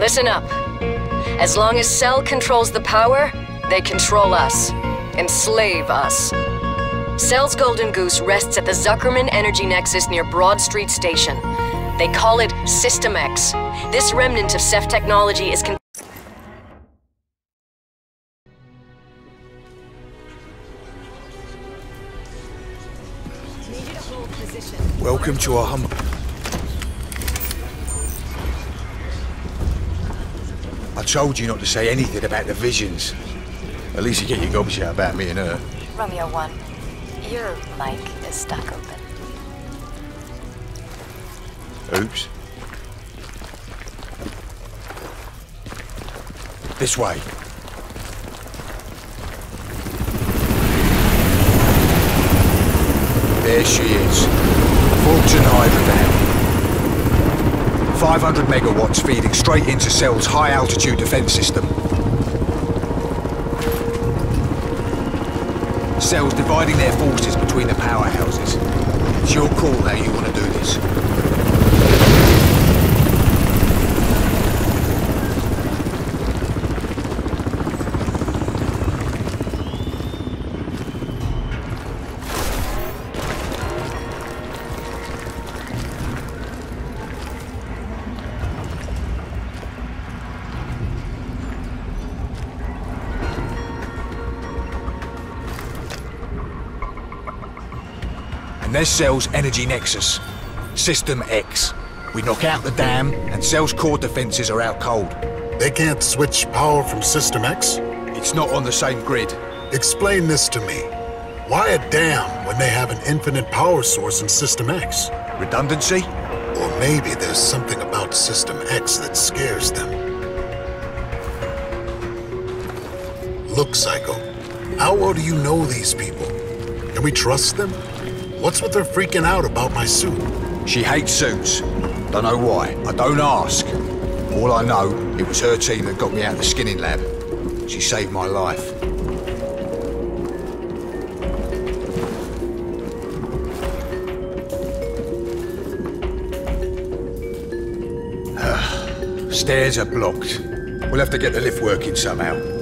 Listen up. As long as Cell controls the power, they control us. Enslave us. Cell's Golden Goose rests at the Zuckerman Energy Nexus near Broad Street Station. They call it System X. This remnant of Ceph technology is Welcome to our humble... I told you not to say anything about the visions. At least you get your gobs out about me and her. Romeo 1, your mic is stuck open. Oops. This way. There she is. 500 megawatts feeding straight into Cell's high-altitude defense system. Cell's dividing their forces between the powerhouses. It's your call how you want to do this. And there's Cell's energy nexus. System X. We knock out the dam, and Cell's core defenses are out cold. They can't switch power from System X? It's not on the same grid. Explain this to me. Why a dam when they have an infinite power source in System X? Redundancy? Or maybe there's something about System X that scares them. Look, Psycho, how well do you know these people? Can we trust them? What's with her freaking out about my suit? She hates suits. Don't know why. I don't ask. All I know, it was her team that got me out of the skinning lab. She saved my life. Stairs are blocked. We'll have to get the lift working somehow.